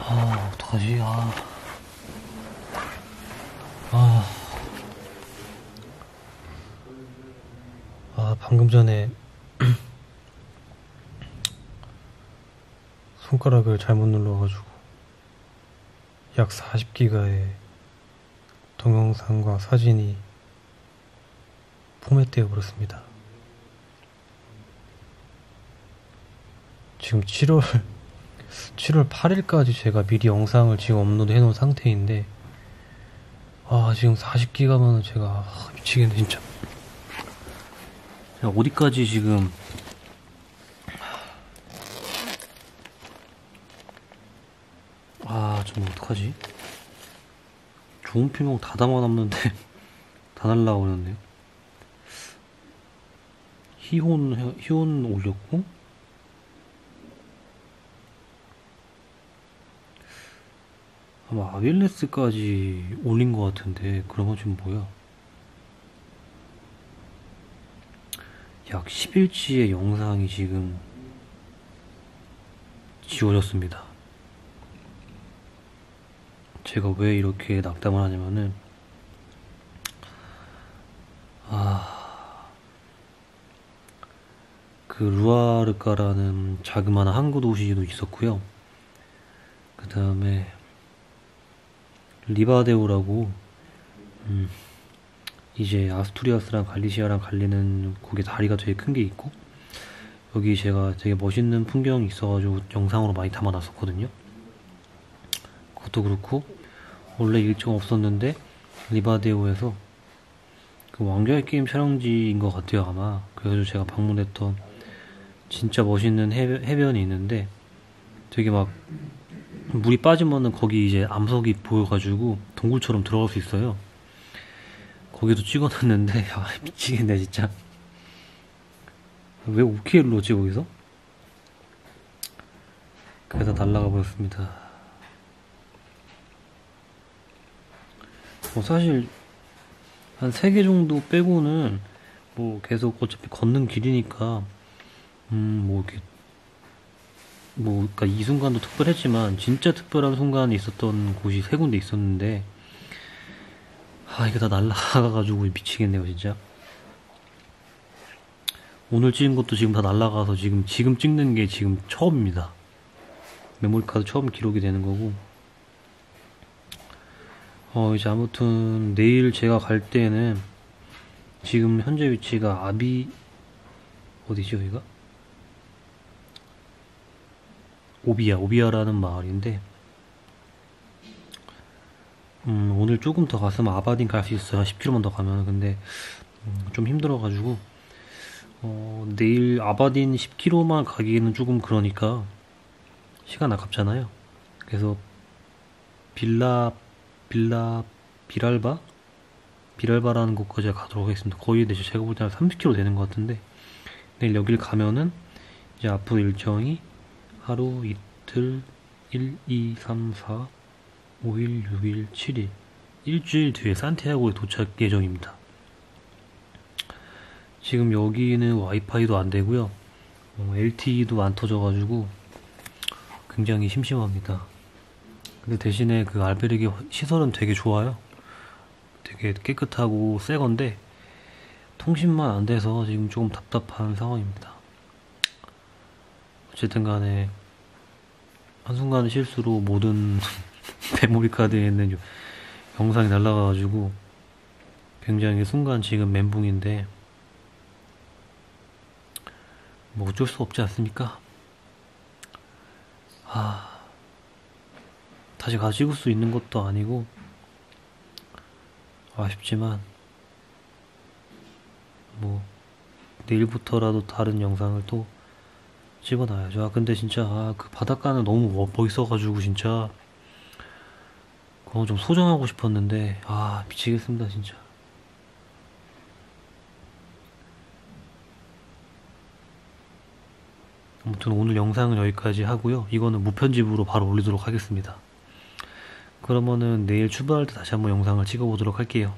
어떡하지? 아. 아. 아, 방금 전에 손가락을 잘못 눌러가지고 약 40기가의 동영상과 사진이 포맷되어 버렸습니다. 지금 7월 7월 8일까지 제가 미리 영상을 지금 업로드 해놓은 상태인데 아 지금 40기가면 제가 아, 미치겠네 진짜. 제가 어디까지 지금 아좀 어떡하지? 좋은 필명 다 담아놨는데 다 날라오는데요 희혼 희혼 올렸고 아마 아윌레스까지 올린 것 같은데 그러면 지금 뭐야? 약 10일치의 영상이 지금 지워졌습니다. 제가 왜 이렇게 낙담을 하냐면은 아... 그 루아르카라는 자그마한 항구 도시도 있었고요. 그 다음에 리바데오라고 음, 이제 아스투리아스랑 갈리시아랑 갈리는 거기 다리가 되게 큰 게 있고 여기 제가 되게 멋있는 풍경이 있어가지고 영상으로 많이 담아놨었거든요. 그것도 그렇고 원래 일정 없었는데 리바데오에서 그 왕좌의 게임 촬영지인 것 같아요 아마 그래서 제가 방문했던 진짜 멋있는 해변, 해변이 있는데 되게 막 물이 빠지면은 거기 이제 암석이 보여가지고 동굴처럼 들어갈 수 있어요. 거기도 찍어놨는데 아, 미치겠네 진짜. 왜 넣지 거기서? 그래서 날라가 버렸습니다. 뭐 사실 한세개 정도 빼고는 뭐 계속 어차피 걷는 길이니까 음 뭐 이렇게 뭐, 그니까 이 순간도 특별했지만, 진짜 특별한 순간이 있었던 곳이 세 군데 있었는데, 아, 이게 다 날라가가지고 미치겠네요, 진짜. 오늘 찍은 것도 지금 다 날라가서 지금, 지금 찍는 게 지금 처음입니다. 메모리카드 처음 기록이 되는 거고. 어, 이제 아무튼, 내일 제가 갈 때는, 지금 현재 위치가 아비, 어디죠, 여기가? 오비야, 오비야라는 마을인데, 음, 오늘 조금 더 갔으면 아바딘 갈 수 있어요. 10km만 더 가면. 근데, 음, 좀 힘들어가지고, 어, 내일 아바딘 10km만 가기에는 조금 그러니까, 시간 아깝잖아요. 그래서, 빌라, 빌라, 비랄바? 비랄바라는 곳까지 가도록 하겠습니다. 거의 대체 제가 볼 때는 30km 되는 것 같은데, 내일 여길 가면은, 이제 앞으로 일정이 하루, 이틀, 1, 2, 3, 4, 5일, 6일, 7일. 일주일 뒤에 산티아고에 도착 예정입니다. 지금 여기는 와이파이도 안 되고요. 어, LTE도 안 터져가지고 굉장히 심심합니다. 근데 대신에 그 알베르기 시설은 되게 좋아요. 되게 깨끗하고 새 건데 통신만 안 돼서 지금 조금 답답한 상황입니다. 어쨌든 간에 한순간 실수로 모든 메모리 카드에 있는 영상이 날라가가지고 굉장히 순간 지금 멘붕인데 뭐 어쩔 수 없지 않습니까? 아 다시 가지고 수 있는 것도 아니고 아쉽지만 뭐 내일부터라도 다른 영상을 또 찍어놔야죠. 아, 근데 진짜, 아, 그 바닷가는 너무 멋있어가지고, 진짜. 그거 좀 소장하고 싶었는데, 아, 미치겠습니다, 진짜. 아무튼 오늘 영상은 여기까지 하고요. 이거는 무편집으로 바로 올리도록 하겠습니다. 그러면은 내일 출발할 때 다시 한번 영상을 찍어보도록 할게요.